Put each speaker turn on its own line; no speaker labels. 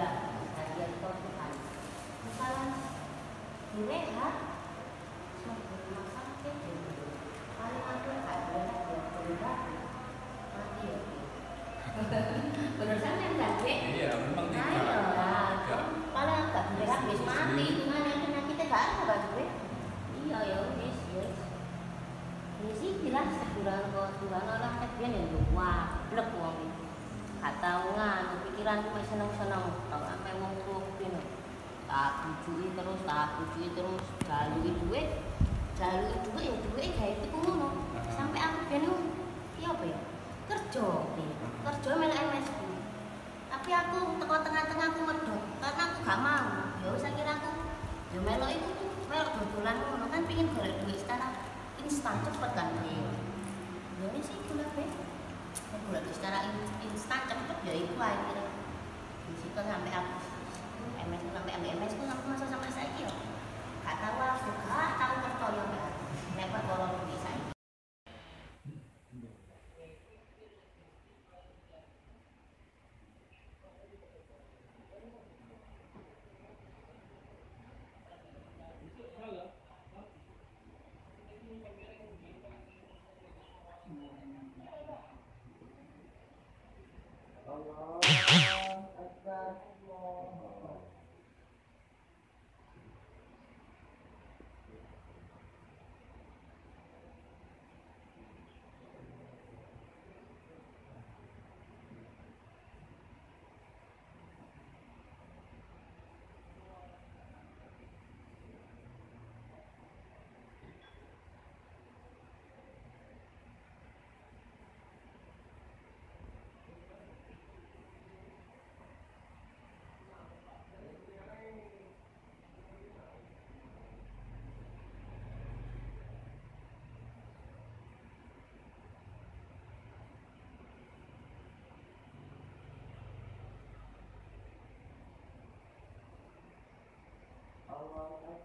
muda kajian Quran. Misalnya direhat suatu rumah sakit itu paling akhir adalah di berubah mati ya. Benar kan yang tadi?
Iya, memang tidak.
Paling agak berat wis mati gimana kena kita gak ada kan gue? Iya ya yes yes. Ini sih jelas kurang kok, kurang orang kan dia yang luar. Gak tau nganu pikiranku masih seneng-seneng kalau sampe wong tuwa kene. Tak bujui terus, tak bujui terus, jalui duit, jalui duit ya duit gawe iku ngono. Sampai aku ben iya apa ya? Kerja, kerja melok MS tapi aku teko tengah-tengah aku medot karena aku gak mau. Ya wis akhirnya aku ya melok itu tuh melok dodolan ngono. Kan pingin golek duit secara instan cepet kan ya ya ini sih itu lah be duit secara in- instan hoài thì chị có làm mẹ em em cũng làm mẹ mẹ em em cũng làm sao sao mẹ sẽ kiểu
I.